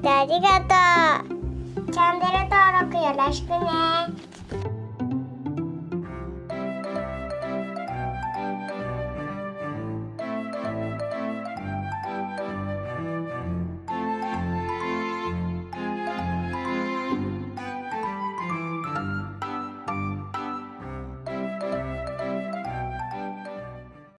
てありがとう。チャンネル登録よろしくね。